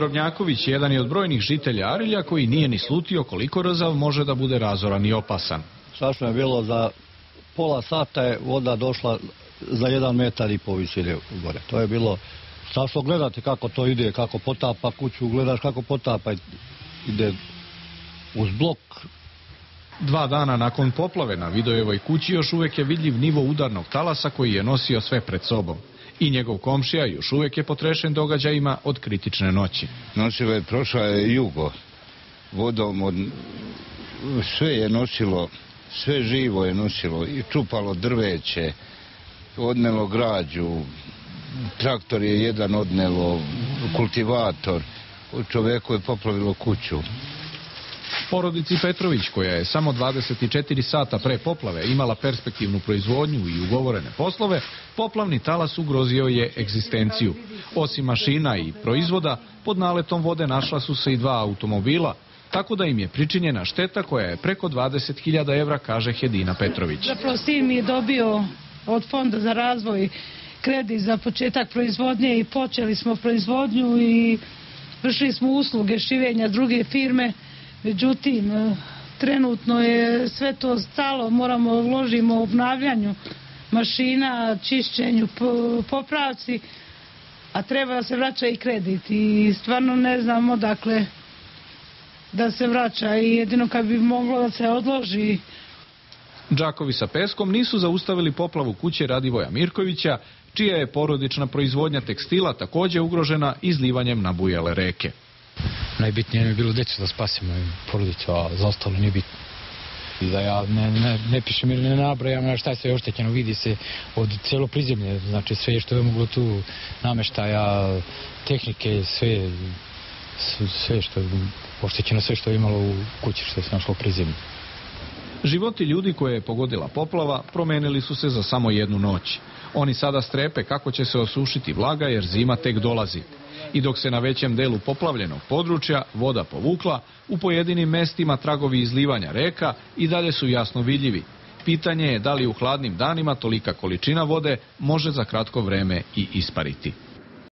Drobnjaković jedan je od brojnih žitelja Arilja koji nije ni slutio koliko rzav može da bude razoran i opasan. Strašno je bilo za pola sata je voda došla za jedan metar i po visine gore. To je bilo strašno gledati kako to ide, kako potapa kuću, gledaš kako potapa ide uz blok. Dva dana nakon poplave na Vidojevoj kući još uvek je vidljiv nivo udarnog talasa koji je nosio sve pred sobom. I njegov komšija još uvek je potrešen događajima od kritične noći. Nosilo je, prošla je jugo vodom, od, sve je nosilo, sve živo je nosilo i čupalo drveće, odnelo građu, traktor je jedan odnelo, kultivator, čoveku je poplavilo kuću. Porodici Petrović, koja je samo 24 sata pre poplave imala perspektivnu proizvodnju i ugovorene poslove, poplavni talas ugrozio je egzistenciju. Osim mašina i proizvoda, pod naletom vode našla su se i dva automobila, tako da im je pričinjena šteta koja je preko 20.000 evra, kaže Hedina Petrović. Zapravo sin je dobio od Fonda za razvoj kredit za početak proizvodnje i počeli smo proizvodnju i vršili smo usluge šivenja druge firme Međutim, e, trenutno je sve to stalo, moramo uložimo u obnavljanju mašina, čišćenju, popravci, a treba da se vraća i kredit. I stvarno ne znamo dakle da se vraća i jedino kad bi moglo da se odloži. Džakovi sa peskom nisu zaustavili poplavu kuće Radivoja Mirkovića, čija je porodična proizvodnja tekstila takođe ugrožena izlivanjem na bujele reke najbitnije mi je bilo decu da spasimo i porodicu, a za ostalo nije bitno. I da ja ne, ne, ne pišem ili ne nabrajam šta je sve oštećeno, vidi se od celo prizemlje, znači sve što je moglo tu nameštaja, tehnike, sve, sve što je oštećeno, sve što je imalo u kući što je se našlo u prizemlju. Životi ljudi koje je pogodila poplava promenili su se za samo jednu noć. Oni sada strepe kako će se osušiti vlaga jer zima tek dolazi i dok se na većem delu poplavljenog područja voda povukla, u pojedinim mestima tragovi izlivanja reka i dalje su jasno vidljivi. Pitanje je da li u hladnim danima tolika količina vode može za kratko vreme i ispariti.